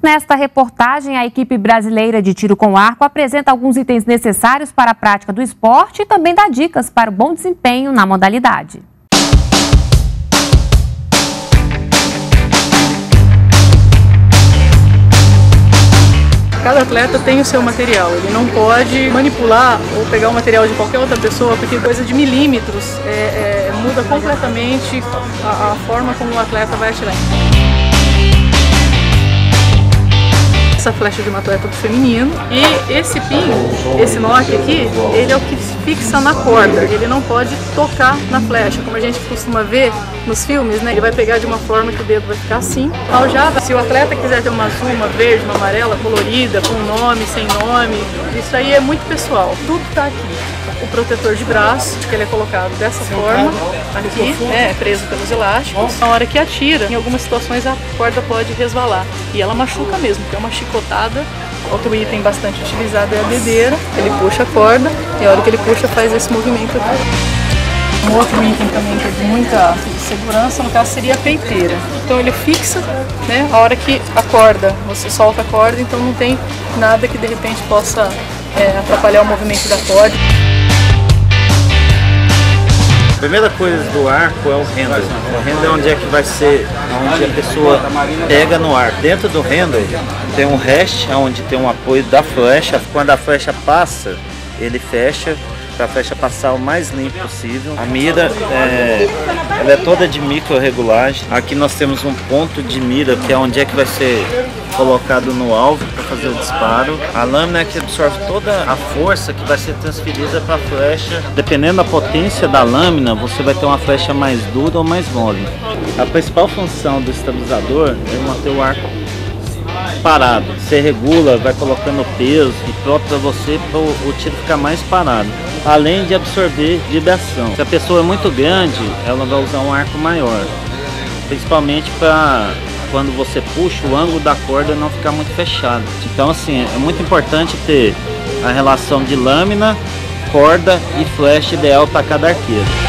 Nesta reportagem, a equipe brasileira de tiro com arco apresenta alguns itens necessários para a prática do esporte e também dá dicas para o bom desempenho na modalidade. Cada atleta tem o seu material, ele não pode manipular ou pegar o material de qualquer outra pessoa, porque coisa de milímetros é, é, muda completamente a, a forma como o atleta vai atirar. Essa flecha de uma atleta do feminino e esse pin, esse nó aqui, ele é o que fixa na corda, ele não pode tocar na flecha, como a gente costuma ver nos filmes, né? Ele vai pegar de uma forma que o dedo vai ficar assim. Aljava, se o atleta quiser ter uma azul, uma verde, uma amarela, colorida, com nome, sem nome, isso aí é muito pessoal. Tudo tá aqui. O protetor de braço, que ele é colocado dessa forma, aqui, né, preso pelos elásticos. Na hora que atira, em algumas situações a corda pode resvalar. E ela machuca mesmo, porque é uma chicotada Outro item bastante utilizado é a bebeira. Ele puxa a corda e a hora que ele puxa faz esse movimento aqui. Um outro item também que é de muita segurança, no caso, seria a peiteira. Então ele fixa, né? A hora que a corda, você solta a corda, então não tem nada que de repente possa é, atrapalhar o movimento da corda. A primeira coisa do arco é o handle. O handle é onde é que vai ser, onde a pessoa pega no ar. Dentro do handle tem um rest, onde tem um apoio da flecha. Quando a flecha passa, ele fecha para a flecha passar o mais limpo possível. A mira é, ela é toda de micro regulagem. Aqui nós temos um ponto de mira que é onde é que vai ser colocado no alvo para fazer o disparo. A lâmina é que absorve toda a força que vai ser transferida para a flecha. Dependendo da potência da lâmina, você vai ter uma flecha mais dura ou mais mole. A principal função do estabilizador é manter o arco parado. Você regula, vai colocando peso e próprio para você para o tiro ficar mais parado. Além de absorver vibração. Se a pessoa é muito grande, ela vai usar um arco maior. Principalmente para quando você puxa o ângulo da corda não ficar muito fechado. Então assim, é muito importante ter a relação de lâmina, corda e flecha ideal para cada arqueiro.